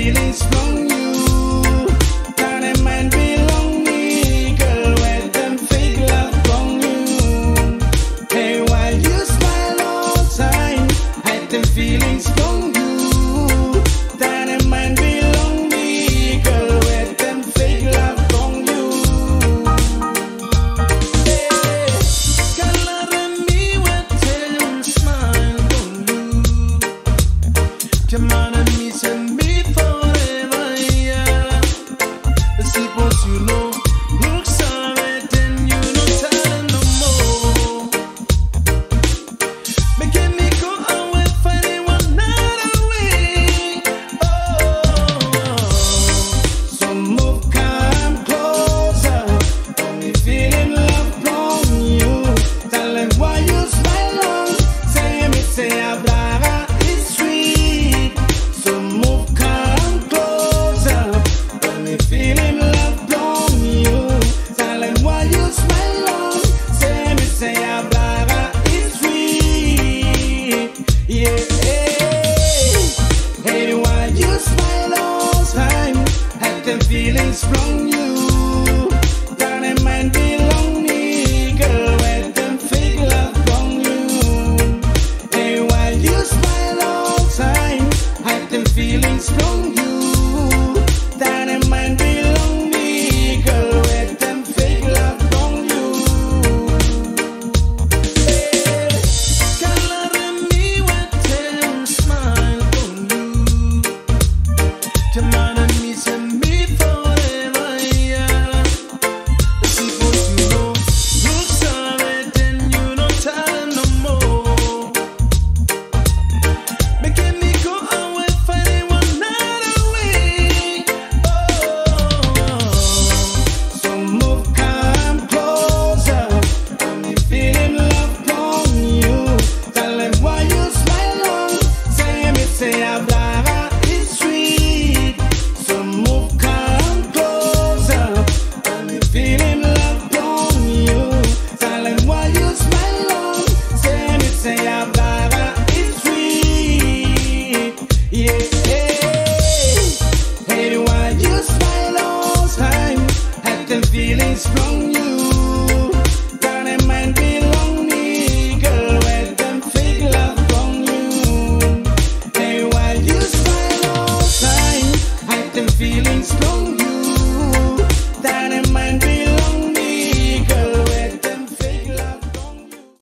feelings from you. Belong Girl them fake love from you. Hey you smile all time? Them feelings suppose you know. feelings wrong. Say hablar